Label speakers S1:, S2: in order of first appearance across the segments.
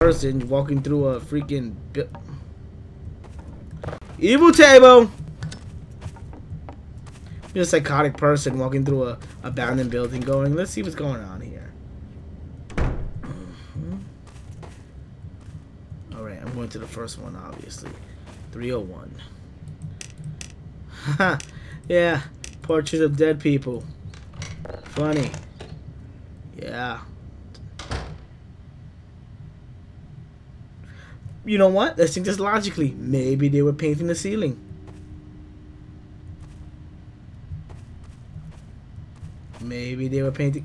S1: person walking through a freaking evil table. A psychotic person walking through a abandoned building, going, "Let's see what's going on here." Mm-hmm. All right, I'm going to the first one, obviously. 301. yeah, portraits of dead people. Funny. Yeah. You know what? Let's think this logically. Maybe they were painting the ceiling. Maybe they were painting.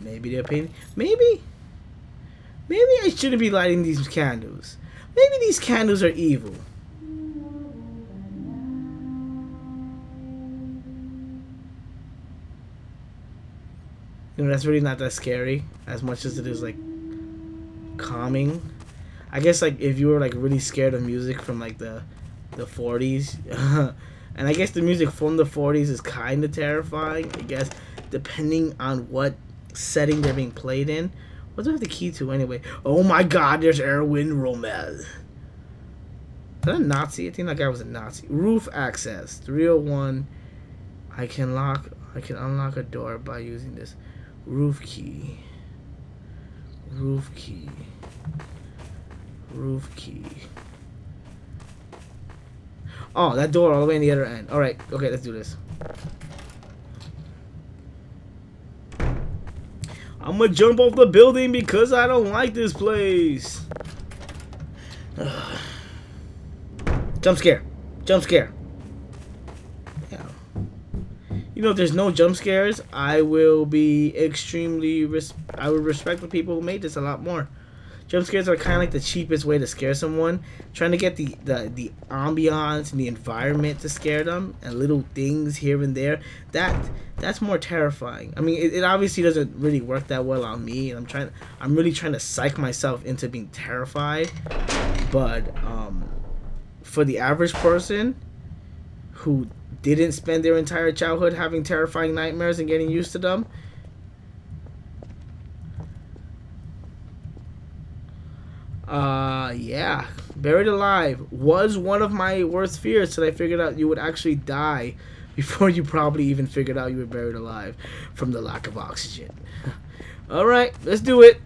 S1: Maybe they're painting. Maybe. Maybe I shouldn't be lighting these candles. Maybe these candles are evil. You know, that's really not that scary as much as it is like calming. I guess like if you were like really scared of music from like the the 40s, and I guess the music from the 40s is kind of terrifying. I guess depending on what setting they're being played in. What do I have the key to anyway? Oh my God! There's Erwin Rommel. Is that a Nazi? I think that guy was a Nazi. Roof access 301. I can lock. I can unlock a door by using this. Roof key. Roof key. Roof key. Oh, that door all the way in the other end. Alright, okay, let's do this. I'm gonna jump off the building because I don't like this place. Jump scare. Jump scare. you know, if there's no jump scares, I will be extremely I would respect the people who made this a lot more. Jump scares are kind of like the cheapest way to scare someone. Trying to get the, the, the ambiance and the environment to scare them and little things here and there. That that's more terrifying. I mean, it, it obviously doesn't really work that well on me. And I'm trying. I'm really trying to psych myself into being terrified. But um, for the average person who didn't spend their entire childhood having terrifying nightmares and getting used to them. Uh, yeah. Buried Alive was one of my worst fears till I figured out you would actually die before you probably even figured out you were buried alive from the lack of oxygen. Alright, let's do it.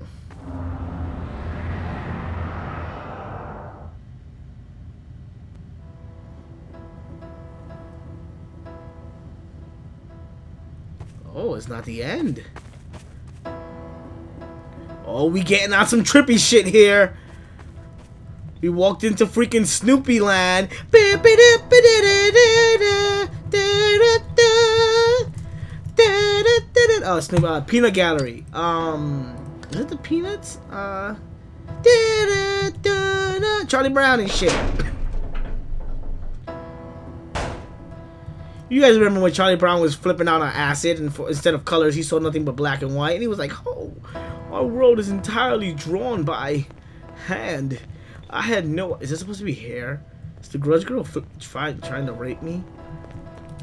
S1: Oh, it's not the end. Oh, we getting on some trippy shit here. We walked into freaking Snoopy land. Oh, Snoopy, uh, Peanut Gallery. Um, is it the Peanuts? Uh, Charlie Brown and shit. You guys remember when Charlie Brown was flipping out on acid and for, instead of colors he saw nothing but black and white and he was like, "Oh, our world is entirely drawn by hand." I had no. Is this supposed to be hair? Is the Grudge Girl trying trying to rape me?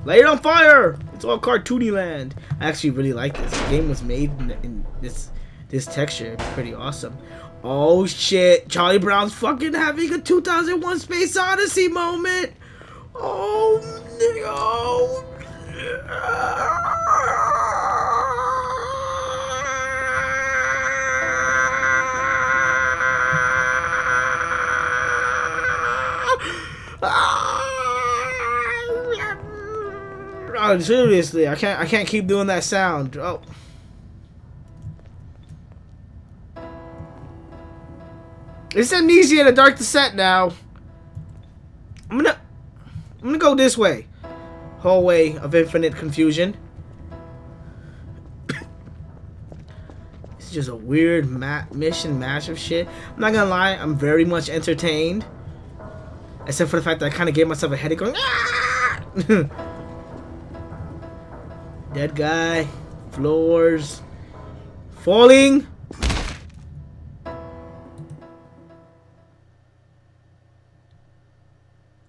S1: Lay it on fire! It's all cartoony land. I actually really like this. The game was made in, in this this texture. Pretty awesome. Oh shit! Charlie Brown's fucking having a 2001 Space Odyssey moment. Oh seriously, I can't I can't keep doing that sound. Oh. It's Amnesia the Dark Descent now. I'm gonna I'm gonna go this way. Hallway of infinite confusion. it's just a weird ma mission mash of shit. I'm not gonna lie, I'm very much entertained. Except for the fact that I kind of gave myself a headache going, ah! Dead guy. Floors. Falling.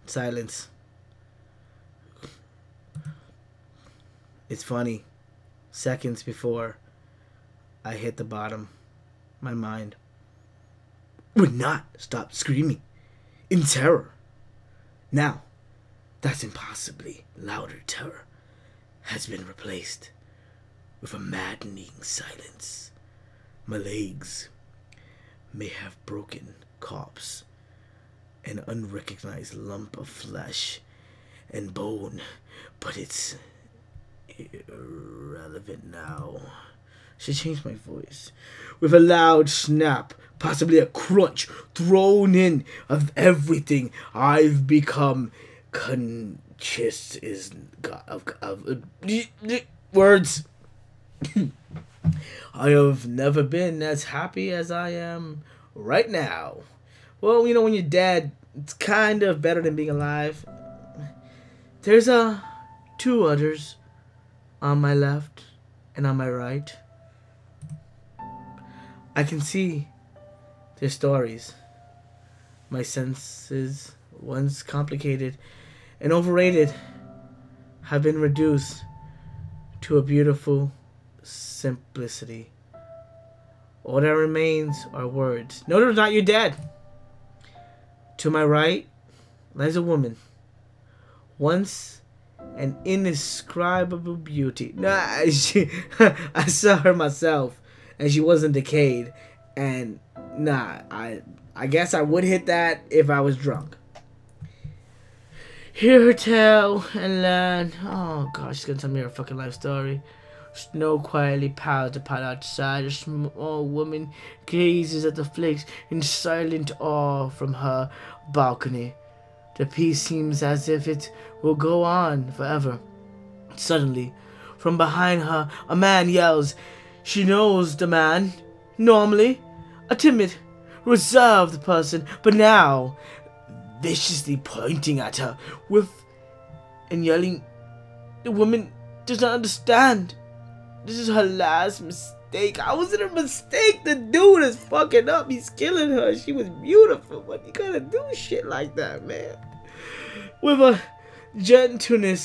S1: Silence. It's funny. Seconds before I hit the bottom, my mind would not stop screaming in terror. Now, that's impossibly louder terror has been replaced with a maddening silence. My legs may have broken corpse, an unrecognized lump of flesh and bone, but it's irrelevant now. She changed my voice. With a loud snap, possibly a crunch thrown in of everything I've become conscious is of, of, of words. I have never been as happy as I am right now. Well, you know, when you're dead, it's kind of better than being alive. There's uh, two others on my left and on my right. I can see their stories. My senses, once complicated and overrated, have been reduced to a beautiful simplicity. All that remains are words. No, no, not you're dead. To my right lies a woman. Once an indescribable beauty. Nah, she, I saw her myself, and she wasn't decayed. And nah, I I guess I would hit that if I was drunk. Hear her tell and learn. Oh gosh, she's gonna tell me her fucking life story. Snow quietly piles upon outside. A small woman gazes at the flakes in silent awe from her balcony. The peace seems as if it will go on forever. Suddenly, from behind her, a man yells. She knows the man. Normally, a timid, reserved person, but now, viciously pointing at her with and yelling. The woman does not understand. This is her last mistake. How was it a mistake? The dude is fucking up. He's killing her. She was beautiful, but you gotta do shit like that, man. With a gentleness